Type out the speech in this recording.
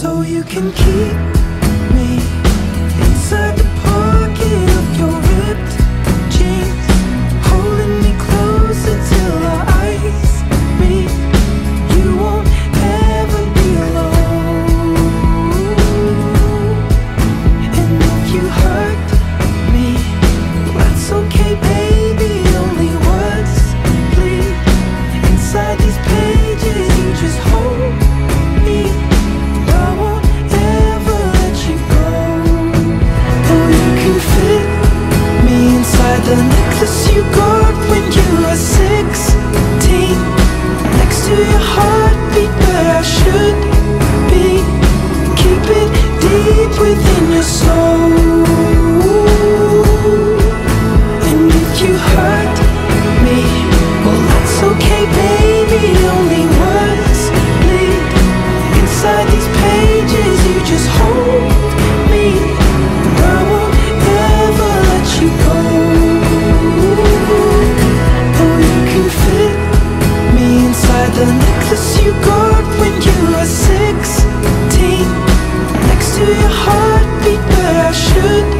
so you can keep me inside every heartbeat that I should The necklace you got when you were 16 Next to your heartbeat, where I should